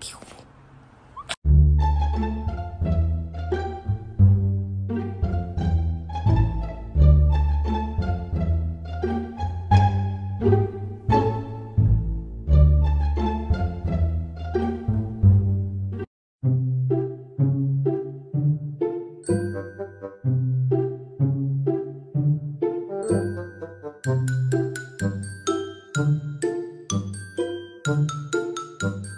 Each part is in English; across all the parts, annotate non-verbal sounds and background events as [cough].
清めうん。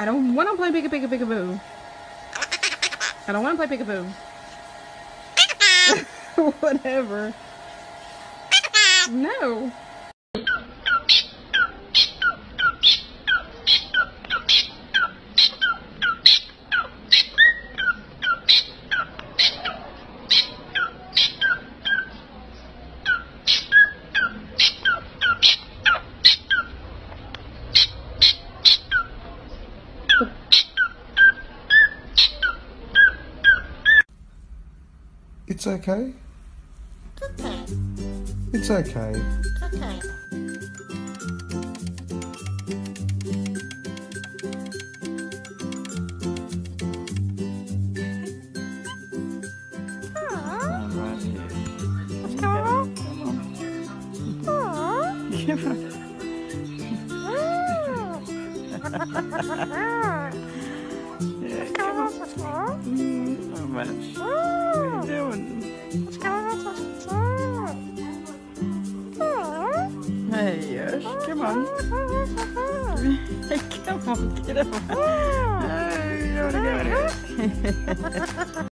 I don't want to play Pika Pika Pika Boo. I don't want to play Pika Boo. [laughs] Whatever. No. It's okay. It's okay. Hey, [laughs] yes, come on. come on, get up. Oh, you don't want to go.